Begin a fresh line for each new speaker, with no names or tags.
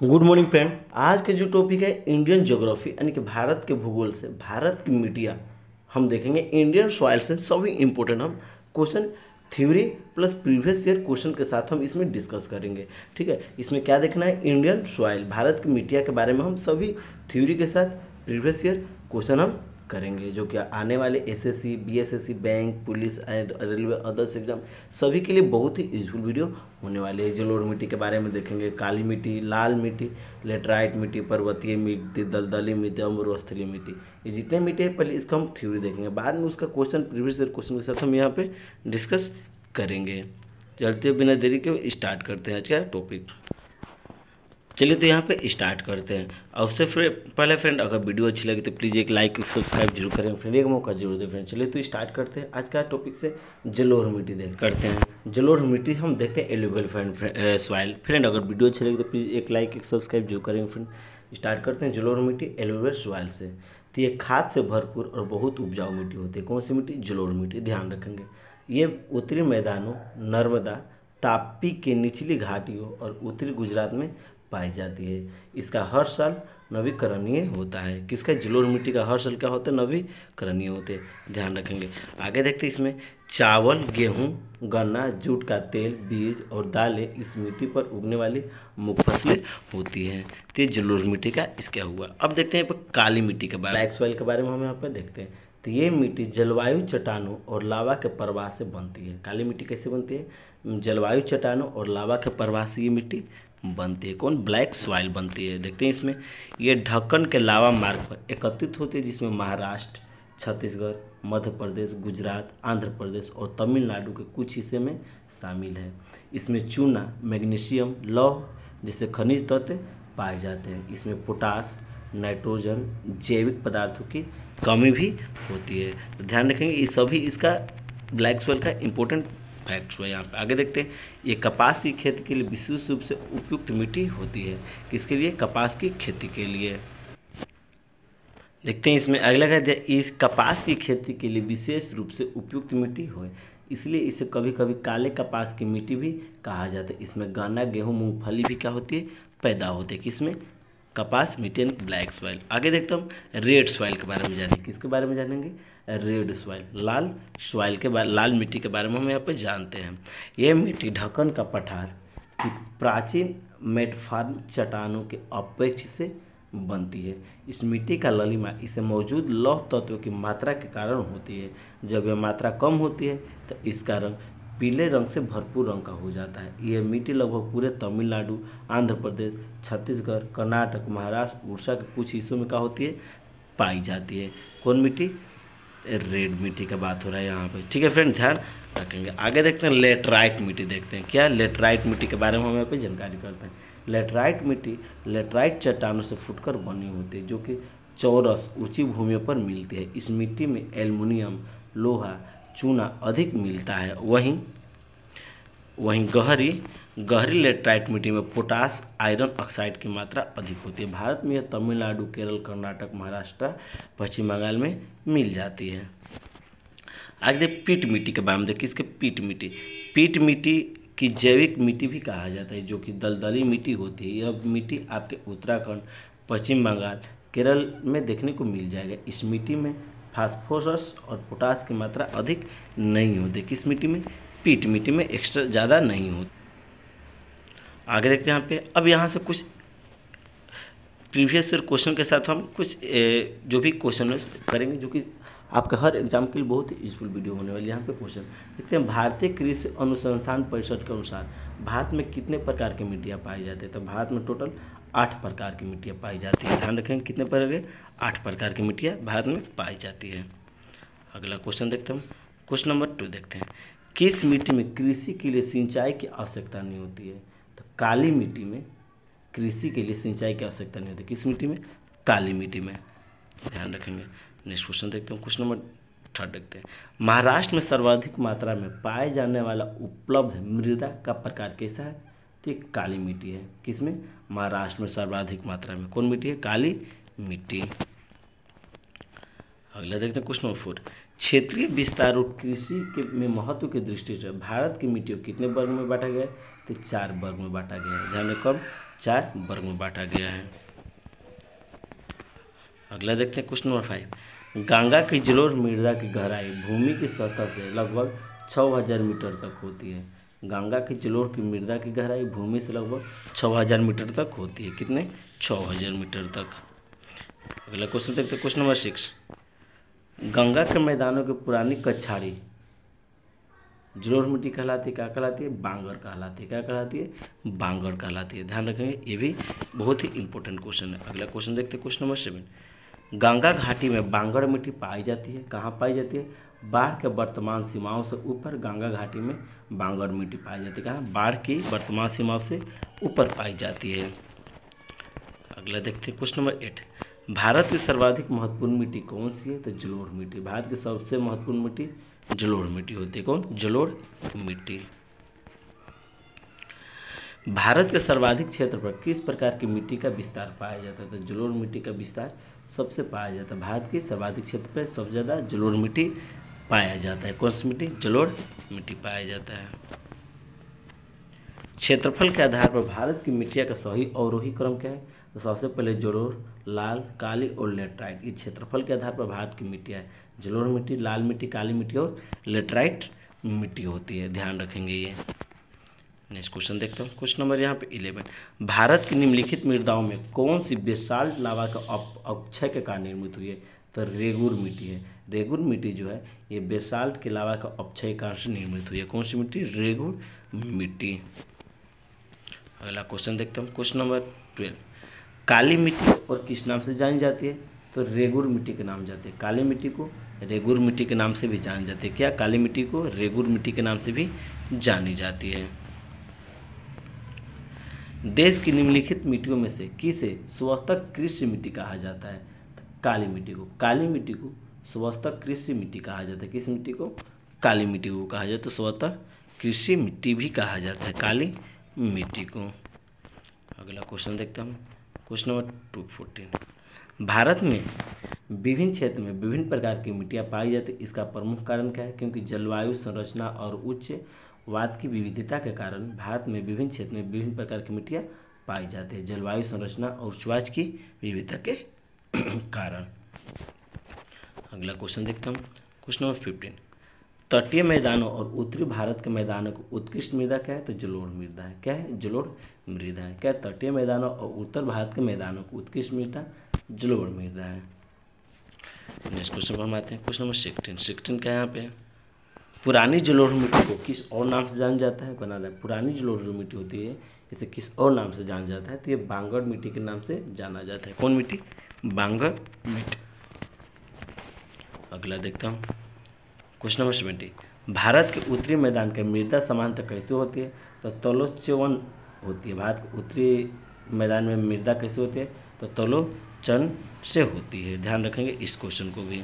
Good morning friend आज के जो टॉपिक है इंडियन ज्योग्राफी यानी कि भारत के भूगोल से, भारत की मीडिया हम देखेंगे इंडियन सॉइल से, सभी इम्पोर्टेंट हम question theory plus previous year question के साथ हम इसमें डिस्कस करेंगे। ठीक है? इसमें क्या देखना है? इंडियन सॉइल भारत की मीडिया के बारे में हम सभी थ्योरी के साथ प्रीवियस ईयर क्वेश्चन हम करेंगे, जो कि आने वाले SSC BSSC bank police and railway others exam सभी के लिए बहुत ही यूजफुल वीडियो होने वाले हैं। जलोड़ मिट्टी के बारे में देखेंगे, काली मिट्टी, लाल मिट्टी लेटराइट मिट्टी, पर्वतीय मिट्टी, दलदली मिट्टी अम्रस्थलीय मिट्टी, ये जितने मिट्टी है, पहले इसका हम थ्योरी देखेंगे। बाद में उसका क्वेश्चन प्रीवियस ईयर क्वेश्चन के साथ हम यहाँ पर डिस्कस करेंगे। चलते बिना देरी के स्टार्ट करते हैं आज का टॉपिक चलिए तो यहाँ पे स्टार्ट करते हैं। और उससे फिर पहले फ्रेंड अगर वीडियो अच्छी लगी तो प्लीज़ एक लाइक एक सब्सक्राइब ज़रूर करें। फ्रेंड एक मौका ज़रूर दें फ्रेंड चलिए तो स्टार्ट करते हैं। आज का टॉपिक से जलोढ़ मिट्टी देख, करते हैं। जलोढ़ मिट्टी हम देखते हैं एलिबल फ्रेंड सॉइल फ्रेंड अगर वीडियो अच्छी लगी तो प्लीज़ एक लाइक एक सब्सक्राइब ज़रूर करें फ्रेंड स्टार्ट करते हैं जलोढ़ मिट्टी एलिबल सॉइल से। तो ये खाद से भरपूर और बहुत उपजाऊ मिट्टी होती है। कौन सी मिट्टी? जलोर मिट्टी। ध्यान रखेंगे। ये उत्तरी मैदानों, नर्मदा तापी के निचली घाटियों और उत्तरी गुजरात में पाई जाती है। इसका हर साल नवीकरणीय होता है। किसका? जलोर मिट्टी का हर साल क्या होता है? नवीकरणीय होते हैं। ध्यान रखेंगे। आगे देखते हैं इसमें। चावल, गेहूँ, गन्ना, जूट का तेल, बीज और दालें इस मिट्टी पर उगने वाली मुख्य फ़सलें होती हैं। तो ये जलोर मिट्टी का इसका हुआ। अब देखते हैं काली मिट्टी के बारे में। के बारे में हम यहाँ पर देखते हैं। तो ये मिट्टी जलवायु चट्टानों और लावा के प्रवाह से बनती है। काली मिट्टी कैसे बनती है? जलवायु चट्टानों और लावा के प्रवाह से ये मिट्टी बनती है। कौन? ब्लैक सॉइल बनती है। देखते हैं इसमें। ये ढक्कन के लावा मार्ग पर एकत्रित होती है, जिसमें महाराष्ट्र, छत्तीसगढ़, मध्य प्रदेश, गुजरात, आंध्र प्रदेश और तमिलनाडु के कुछ हिस्से में शामिल है। इसमें चूना, मैग्नीशियम, लौह जैसे खनिज तत्व पाए जाते हैं। इसमें पोटास, नाइट्रोजन, जैविक पदार्थों की कमी भी होती है। तो ध्यान रखेंगे, ये सभी इसका, ब्लैक सॉइल का इम्पोर्टेंट फैक्ट्स हुआ यहाँ पे। आगे देखते हैं, ये कपास की खेती के लिए विशेष रूप से उपयुक्त मिट्टी होती है, किसके लिए? कपास की खेती के लिए। देखते हैं इसमें अगला कह दिया, इस कपास की खेती के लिए विशेष रूप से उपयुक्त मिट्टी हो इसलिए इसे कभी कभी काले कपास की मिट्टी भी कहा जाता है। इसमें गन्ना गेहूँ, मूंगफली भी क्या होती है? पैदा होती है। किसमें? कपास मिट्टी ब्लैक सॉइल आगे देखते हम रेड सॉइल के बारे में जानेंगे। किसके बारे में जानेंगे? रेड सॉइल लाल सॉइल के बारे, लाल मिट्टी के बारे में हम यहाँ पे जानते हैं। यह मिट्टी ढक्कन का पठार प्राचीन मेटफार्म चट्टानों के अपेक्ष से बनती है। इस मिट्टी का ललिमा इसे मौजूद लौह तत्वों की मात्रा के कारण होती है। जब यह मात्रा कम होती है तो इसका रंग पीले रंग से भरपूर रंग का हो जाता है। यह मिट्टी लगभग पूरे तमिलनाडु, आंध्र प्रदेश, छत्तीसगढ़, कर्नाटक, महाराष्ट्र, उड़ीसा के कुछ हिस्सों में क्या होती है, पाई जाती है। कौन मिट्टी? रेड मिट्टी का बात हो रहा है यहाँ पे। ठीक है फ्रेंड ध्यान रखेंगे। आगे देखते हैं, लेटराइट मिट्टी देखते हैं। क्या लेटराइट मिट्टी के बारे में हम यहाँ पे जानकारी करते हैं। लेटराइट मिट्टी, लेटराइट चट्टानों से फुटकर बनी होती है, जो कि चौरस, ऊँची भूमियों पर मिलती है। इस मिट्टी में एल्युमिनियम, लोहा चूना अधिक मिलता है। वहीं वहीं गहरी गहरी लेटराइट मिट्टी में पोटास, आयरन ऑक्साइड की मात्रा अधिक होती है। भारत में यह तमिलनाडु, केरल, कर्नाटक, महाराष्ट्र, पश्चिम बंगाल में मिल जाती है। आगे देख पीट मिट्टी के बारे में देखिए, इसके पीट मिट्टी। पीट मिट्टी की जैविक मिट्टी भी कहा जाता है, जो कि दलदली मिट्टी होती है। यह मिट्टी आपके उत्तराखंड, पश्चिम बंगाल, केरल में देखने को मिल जाएगा। इस मिट्टी में फास्फोरस और पोटास की मात्रा अधिक नहीं होती। किस मिट्टी में? पीट मिट्टी में एक्स्ट्रा ज़्यादा नहीं होती। आगे देखते हैं यहाँ पे। अब यहाँ से कुछ प्रीवियस क्वेश्चन के साथ हम कुछ ए, जो भी क्वेश्चन करेंगे जो कि आपका हर एग्ज़ाम के लिए बहुत ही यूजफुल वीडियो होने वाली है। यहाँ पे क्वेश्चन देखते हैं भारतीय कृषि अनुसंधान परिषद के अनुसार भारत में कितने प्रकार की मिट्टियाँ पाई जाती है? तो भारत में टोटल आठ प्रकार की मिट्टियाँ पाई जाती है। ध्यान रखेंगे कितने प्रकार के? आठ प्रकार की मिट्टियाँ भारत में पाई जाती है। अगला क्वेश्चन देखते हैं क्वेश्चन नंबर टू देखते हैं। किस मिट्टी में कृषि के लिए सिंचाई की आवश्यकता नहीं होती है? तो काली मिट्टी में कृषि के लिए सिंचाई की आवश्यकता नहीं होती किस मिट्टी में? काली मिट्टी में। ध्यान रखेंगे। नेक्स्ट क्वेश्चन देखते हैं क्वेश्चन नंबर थर्ड देखते हैं। महाराष्ट्र में सर्वाधिक मात्रा में पाए जाने वाला उपलब्ध मृदा का प्रकार कैसा है? तो ये काली मिट्टी है। किसमें? महाराष्ट्र में सर्वाधिक मात्रा में। कौन मिट्टी है? काली मिट्टी। अगला देखते हैं क्वेश्चन नंबर फोर। क्षेत्रीय विस्तार और कृषि के में महत्व की दृष्टि से भारत की मिट्टियों कितने वर्ग में बांटा गया है? तो चार वर्ग में बांटा गया है। ध्यान कब चार वर्ग में बांटा गया है। अगला देखते हैं क्वेश्चन नंबर फाइव। गंगा की जलोर मृदा की गहराई भूमि की सतह से लगभग छः हज़ार मीटर तक होती है। गंगा की जलोढ़ की मृदा की गहराई भूमि से लगभग छः हज़ार मीटर तक होती है। कितने? छः हज़ार मीटर तक। अगला क्वेश्चन देखते क्वेश्चन नंबर सिक्स गंगा के मैदानों की पुरानी कछाड़ी जलोढ़ मिट्टी कहलाती है, क्या कहलाती है? बांगर कहलाती है। क्या कहलाती है? बांगर कहलाती है। ध्यान रखेंगे, ये भी बहुत ही इंपॉर्टेंट क्वेश्चन है। अगला क्वेश्चन देखते हैं। क्वेश्चन नंबर सेवन गंगा घाटी में बांगर मिट्टी पाई जाती है। कहाँ पाई जाती है? बाढ़ के वर्तमान सीमाओं से ऊपर गंगा घाटी में बांगर मिट्टी पाई जाती है। कहाँ, बाढ़ की वर्तमान सीमाओं से ऊपर पाई जाती है। अगला देखते हैं क्वेश्चन नंबर एट भारत की सर्वाधिक महत्वपूर्ण मिट्टी कौन सी है? तो जलोढ़ मिट्टी। भारत की सबसे महत्वपूर्ण मिट्टी जलोढ़ मिट्टी होती है। कौन? जलोढ़ मिट्टी। भारत के सर्वाधिक क्षेत्र पर किस प्रकार की मिट्टी का विस्तार पाया जाता है? तो जलोढ़ मिट्टी का विस्तार सबसे पाया जाता है। भारत के सर्वाधिक क्षेत्र पर सबसे ज़्यादा जलोढ़ मिट्टी पाया जाता है। कौन सी मिट्टी? जलोढ़ मिट्टी पाया जाता है। क्षेत्रफल के आधार पर भारत की मिट्टिया का सही अवरोही क्रम क्या है? तो सबसे पहले जलोर लाल, काली और लेटराइट। ये क्षेत्रफल के आधार पर भारत की मिट्टियाँ है। जलोढ़ मिट्टी, लाल मिट्टी, काली मिट्टी और लेटराइट मिट्टी होती है। ध्यान रखेंगे ये। नेक्स्ट क्वेश्चन देखते हैं। क्वेश्चन नंबर यहाँ पे इलेवन। भारत की निम्नलिखित मृदाओं में कौन सी बेसाल्ट लावा का अक्षय के कारण निर्मित हुई है? तो रेगुर मिट्टी है। रेगुर मिट्टी जो है, ये बेसाल्ट के लावा का अपक्षय कारण से निर्मित हुई है कौन सी मिट्टी? रेगुर मिट्टी। अगला क्वेश्चन देखते हैं क्वेश्चन नंबर ट्वेल्व काली मिट्टी और किस नाम से जानी जाती है? तो रेगुर मिट्टी के नाम जाती है। काली मिट्टी को रेगुर मिट्टी के नाम से भी जानी जाती है। क्या काली मिट्टी को रेगुर मिट्टी के नाम से भी जानी जाती है? देश की निम्नलिखित मिट्टियों में से किसे स्वतः कृषि मिट्टी कहा जाता है? काली मिट्टी को। काली मिट्टी को स्वतः कृषि मिट्टी कहा जाता है। किस मिट्टी को? काली मिट्टी को कहा जाता है। स्वतः कृषि मिट्टी भी कहा जाता है। काली मिट्टी को। अगला क्वेश्चन देखते हैं question number two fourteen Bharat में विभिन्न क्षेत्र में विभिन्न प्रकार की मिट्टियाँ पाई जाती है। इसका प्रमुख कारण क्या है? क्योंकि जलवायु संरचना और उच्च वाद की विविधता के कारण भारत में विभिन्न क्षेत्र में विभिन्न प्रकार की मिट्टियाँ पाई जाती है। जलवायु संरचना और उच्चवाज की विविधता के कारण। अगला क्वेश्चन देखता हूँ क्वेश्चन नंबर फिफ्टीन तटीय मैदानों और उत्तरी भारत के मैदानों को उत्कृष्ट मृदा क्या है? तो जलोढ़ मृदा है। क्या है? जलोढ़ मृदा है। क्या तटीय मैदानों और उत्तर भारत के मैदानों को उत्कृष्ट मृदा? जलोढ़ मृदा है। नेक्स्ट क्वेश्चन पर हम आते हैं। क्वेश्चन नंबर सिक्सटीन सिक्सटीन क्या है यहाँ पे? पुरानी जलोढ़ मिट्टी को किस और नाम से जाना जाता है? बना रहा है पुरानी जलोढ़ जो मिट्टी होती है, इसे किस और नाम से जाना जाता है? तो ये बांगड़ मिट्टी के नाम से जाना जाता है। कौन मिट्टी? बांगड़ मीट। अगला देखता हूँ। क्वेश्चन नंबर सेवेंटी भारत के उत्तरी मैदान के मृदा समानता कैसे होती है? तो तलोचवन होती है। भारत के उत्तरी मैदान में मृदा कैसे होती है? तो तलोचन से होती है। ध्यान रखेंगे इस क्वेश्चन को भी।